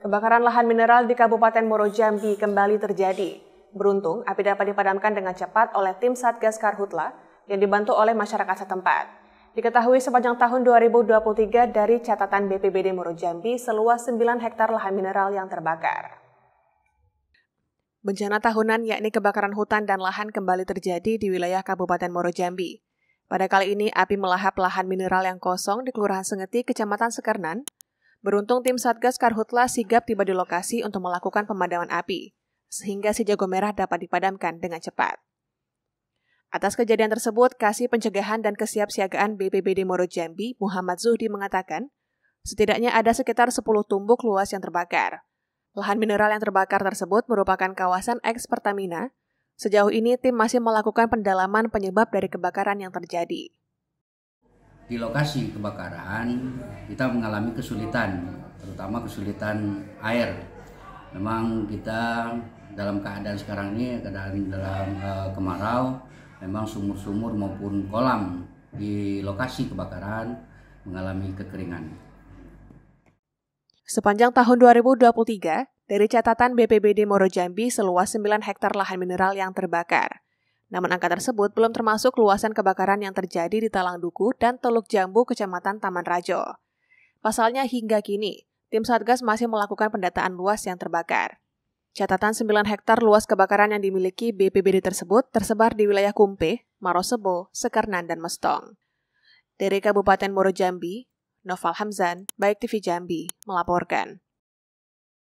Kebakaran lahan mineral di Kabupaten Muaro Jambi kembali terjadi. Beruntung, api dapat dipadamkan dengan cepat oleh tim Satgas Karhutla yang dibantu oleh masyarakat setempat. Diketahui sepanjang tahun 2023 dari catatan BPBD Muaro Jambi seluas 9 hektar lahan mineral yang terbakar. Bencana tahunan yakni kebakaran hutan dan lahan kembali terjadi di wilayah Kabupaten Muaro Jambi. Pada kali ini, api melahap lahan mineral yang kosong di Kelurahan Sengeti, Kecamatan Sekernan, Beruntung tim Satgas Karhutla sigap tiba di lokasi untuk melakukan pemadaman api, sehingga si jago merah dapat dipadamkan dengan cepat. Atas kejadian tersebut, Kasih Pencegahan dan Kesiapsiagaan BPBD Moro Jambi, Muhammad Zuhdi mengatakan, setidaknya ada sekitar 10 tumbuk luas yang terbakar. Lahan mineral yang terbakar tersebut merupakan kawasan eks Pertamina. Sejauh ini, tim masih melakukan pendalaman penyebab dari kebakaran yang terjadi di lokasi kebakaran kita mengalami kesulitan, terutama kesulitan air. Memang kita dalam keadaan sekarang ini keadaan dalam uh, kemarau, memang sumur-sumur maupun kolam di lokasi kebakaran mengalami kekeringan. Sepanjang tahun 2023, dari catatan BPBD Moro Jambi seluas 9 hektar lahan mineral yang terbakar. Namun angka tersebut belum termasuk luasan kebakaran yang terjadi di Talang Duku dan Teluk Jambu, Kecamatan Taman Rajo. Pasalnya hingga kini, tim Satgas masih melakukan pendataan luas yang terbakar. Catatan 9 hektar luas kebakaran yang dimiliki BPBD tersebut tersebar di wilayah Kumpe, Marosebo, Sekarnan, dan Mestong. Dari Kabupaten Muaro Jambi, Noval Hamzan, Baik TV Jambi, melaporkan.